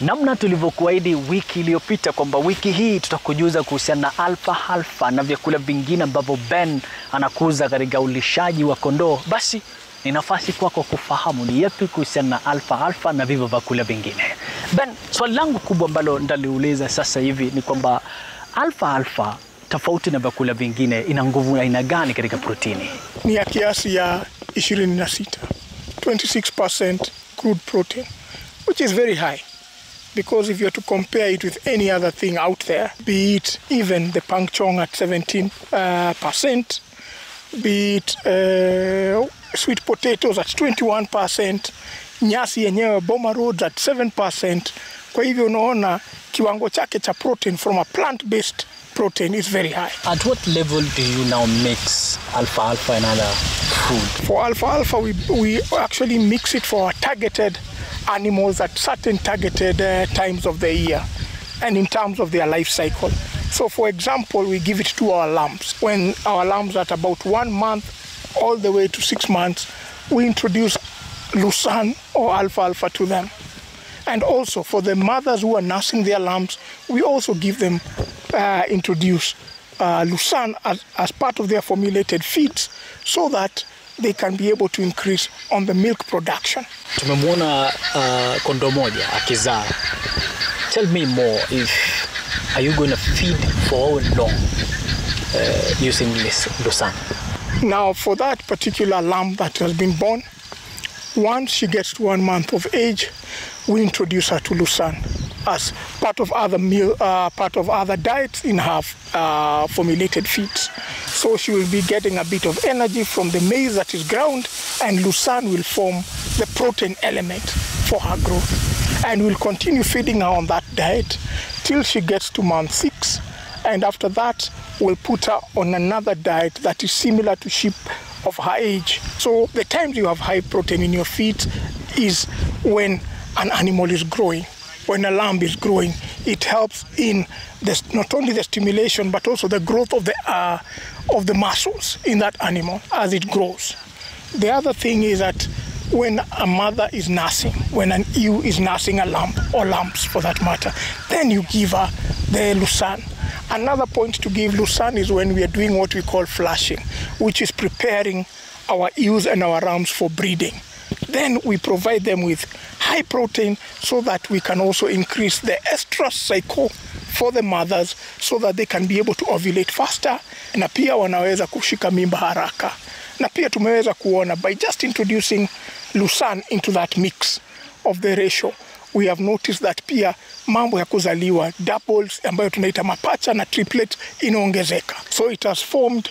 Namna tulivyokuahidi wiki iliyopita kwamba wiki hii tutakujuza kuhusiana na alfa alfa na vyakula vingine ambavyo Ben anakuza katika ulishaji wa kondoo, basi ni nafasi kwako kufahamu ni yapi kuhusiana na alfa alfa na vivyo vyakula vingine. Ben, swali langu kubwa ambalo ndaliuliza sasa hivi ni kwamba alfa alfa tofauti na vyakula vingine ina nguvu aina gani katika protini? ni ya kiasi ya 26 26% crude protein which is very high because if you are to compare it with any other thing out there be it even the Pakchong at 17 uh, percent be it uh, sweet potatoes at 21% nyasi yenyewe Boma Rhodes at 7% kwa hivyo unaona kiwango chake cha protein from a plant based protein is very high At what level do you now mix alpha alpha and other food? For alpha alpha, we, we actually mix it for our targeted animals at certain targeted uh, times of the year and in terms of their life cycle. So, for example, we give it to our lambs. When our lambs are at about one month all the way to six months, we introduce Lucerne or alpha to them. And also for the mothers who are nursing their lambs, we also give them, uh, introduce uh, Lucerne as, as part of their formulated feeds so that they can be able to increase on the milk production. Tumemwona uh, kondoo moja akizaa. Tell me more if are you going to feed for how long uh, using this Lucerne? Now, for that particular lamb that has been born, once she gets to one month of age, we introduce her to Lusan as part of other meal, uh, part of other diets in her uh, formulated feeds. So she will be getting a bit of energy from the maize that is ground, and Lucerne will form the protein element for her growth. And we'll continue feeding her on that diet till she gets to month six, and after that, we'll put her on another diet that is similar to sheep of her age. So the times you have high protein in your feed is when an animal is growing. When a lamb is growing, it helps in this, not only the stimulation but also the growth of the uh, of the muscles in that animal as it grows. The other thing is that when a mother is nursing, when an ewe is nursing a lamb or lambs for that matter, then you give her the Lucerne. Another point to give Lucerne is when we are doing what we call flushing, which is preparing our ewes and our rams for breeding. Then we provide them with high protein so that we can also increase the estrus cycle for the mothers so that they can be able to ovulate faster. Na pia wanaweza kushika mimba haraka. Na pia tumeweza kuona by just introducing Lusan into that mix of the ratio we have noticed that pia mambo ya kuzaliwa doubles ambayo tunaita mapacha na triplet inaongezeka. So it has formed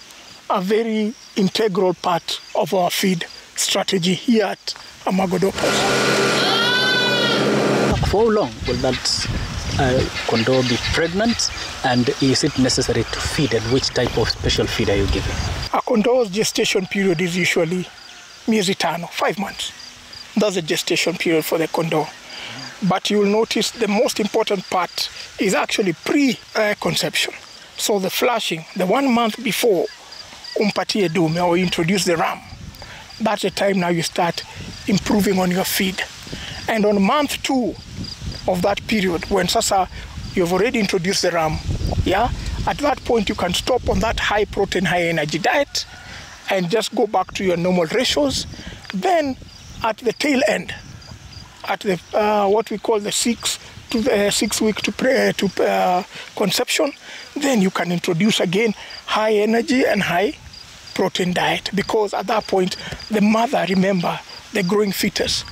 a very integral part of our feed strategy here at Amagodopos. For how long will that uh, kondoo be pregnant and is it necessary to feed and which type of special feed are you giving? A kondoo's gestation period is usually miezi tano, five months. That's the gestation period for the kondoo. But you'll notice the most important part is actually pre-conception. So the flushing, the one month before umpatie dume or introduce the ram, that's the time now you start improving on your feed. And on month two of that period, when sasa you've already introduced the ram, yeah, at that point you can stop on that high protein, high energy diet and just go back to your normal ratios. Then at the tail end, at the uh, what we call the six to the six week to pre, to uh, conception, then you can introduce again high energy and high protein diet because at that point the mother remember the growing fetus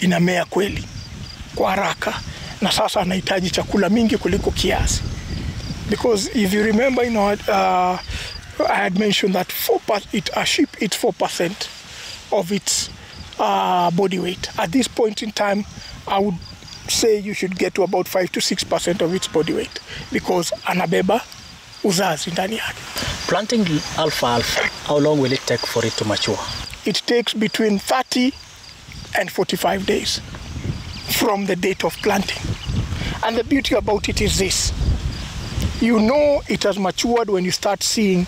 inamea kweli kwa haraka na sasa anahitaji chakula mingi kuliko kiasi because if you remember you know, uh, I had mentioned that 4 it, a sheep eats 4% of its uh, body weight. At this point in time, I would say you should get to about 5 to 6% of its body weight because anabeba uzazi ndani yake. Planting alpha, how long will it take for it to mature? It takes between 30 and 45 days from the date of planting. And the beauty about it is this. You know it has matured when you start seeing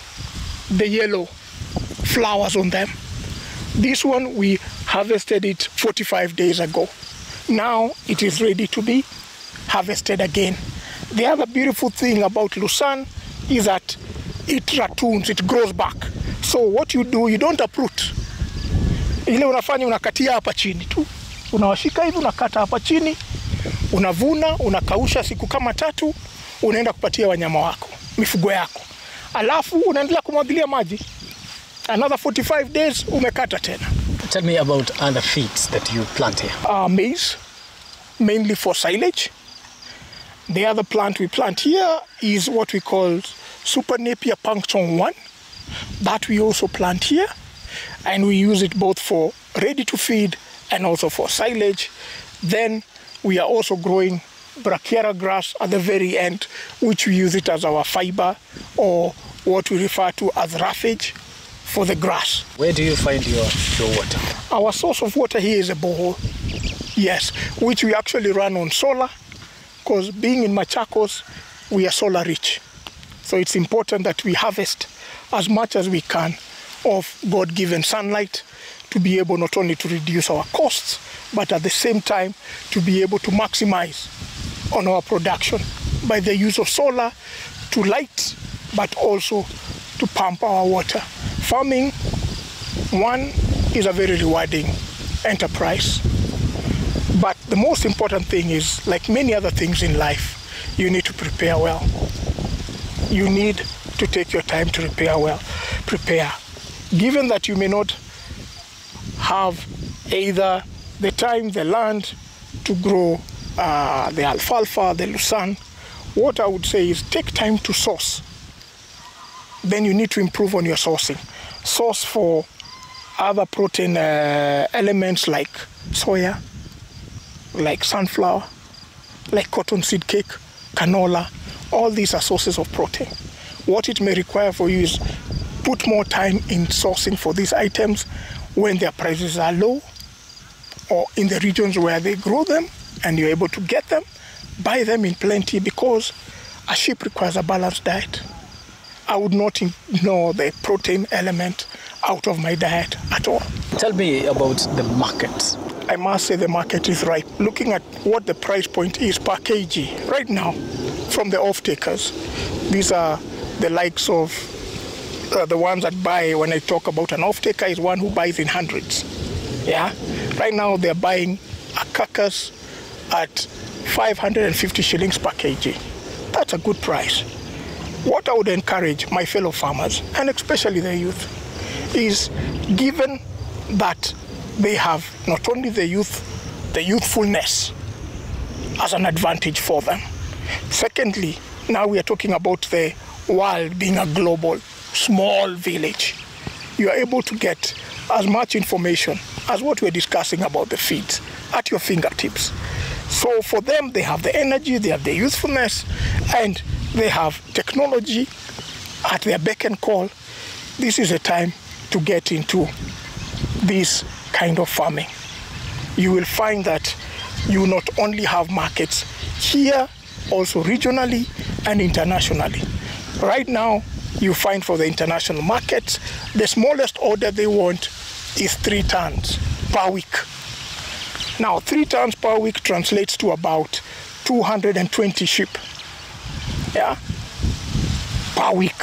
the yellow flowers on them. This one we harvested it 45 days ago. Now it is ready to be harvested again. The other beautiful thing about Lucerne is that it ratoons, it grows back. So what you do, you don't uproot. Ile unafanya unakatia hapa chini tu, unawashika hivi, unakata hapa chini, unavuna, unakausha siku kama tatu, unaenda kupatia wanyama wako, mifugo yako, alafu unaendelea kumwagilia maji. Another 45 days umekata tena. Tell me about other feeds that you plant here. uh, maize, mainly for silage. The other plant we plant here is what we call Super Napier Pakchong 1. That we also plant here, and we use it both for ready to feed and also for silage. Then we are also growing brachiaria grass at the very end, which we use it as our fiber or what we refer to as roughage for the grass. Where do you find your, your water? Our source of water here is a borehole, yes, which we actually run on solar, because being in Machakos, we are solar rich. So it's important that we harvest as much as we can of God given sunlight to be able not only to reduce our costs, but at the same time to be able to maximize on our production by the use of solar to light, but also to pump our water. Farming one is a very rewarding enterprise. But the most important thing is, like many other things in life, you need to prepare well. You need to take your time to prepare well. Prepare. Given that you may not have either the time, the land to grow uh, the alfalfa, the lucerne, what I would say is take time to source. Then you need to improve on your sourcing. Source for other protein uh, elements like soya, like sunflower, like cottonseed cake, canola. All these are sources of protein. What it may require for you is put more time in sourcing for these items when their prices are low or in the regions where they grow them and you're able to get them. Buy them in plenty because a sheep requires a balanced diet. I would not ignore the protein element out of my diet at all. Tell me about the market. I must say the market is right. Looking at what the price point is per kg right now from the off takers, these are the likes of uh, the ones that buy. When I talk about an off taker, is one who buys in hundreds. Yeah, right now they're buying a carcass at 550 shillings per kg. That's a good price. What I would encourage my fellow farmers, and especially the youth, is given that they have not only the youth, the youthfulness as an advantage for them. Secondly, now we are talking about the world being a global, small village. You are able to get as much information as what we're discussing about the feeds at your fingertips. So for them, they have the energy, they have the usefulness, and they have technology at their beck and call. This is a time to get into this kind of farming. You will find that you not only have markets here, also regionally and internationally. Right now, you find for the international markets, the smallest order they want is three tons per week. Now, three tons per week translates to about 220 sheep. Yeah, per week.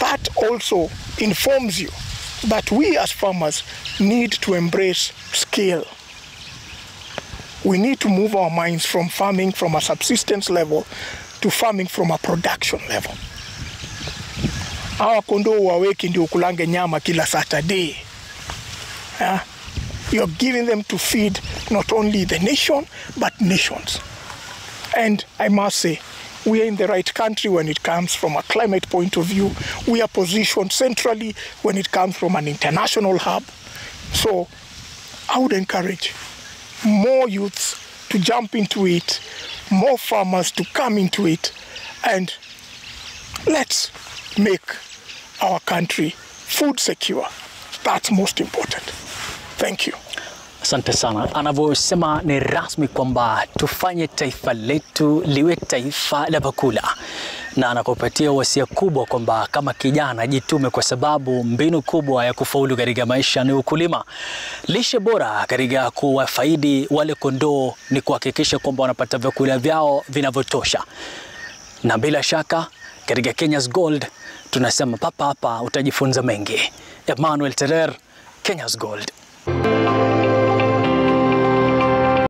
That also informs you that we as farmers need to embrace scale. We need to move our minds from farming from a subsistence level to farming from a production level. Hawa kondoo waweki ndio ukulange nyama kila Saturday. Yeah? You're giving them to feed not only the nation but nations. And I must say, we are in the right country when it comes from a climate point of view. We are positioned centrally when it comes from an international hub. So I would encourage more youths to jump into it, more farmers to come into it, and let's make our country food secure. That's most important. Thank you. Asante sana. Anavyosema ni rasmi kwamba tufanye taifa letu liwe taifa la bakula, na anakupatia wasia kubwa kwamba kama kijana jitume, kwa sababu mbinu kubwa ya kufaulu katika maisha ni ukulima. Lishe bora katika kuwafaidi wale kondoo ni kuhakikisha kwamba wanapata vyakula vyao vinavyotosha, na bila shaka katika Kenya's Gold tunasema papa hapa utajifunza mengi. Emmanuel Terer, Kenya's Gold.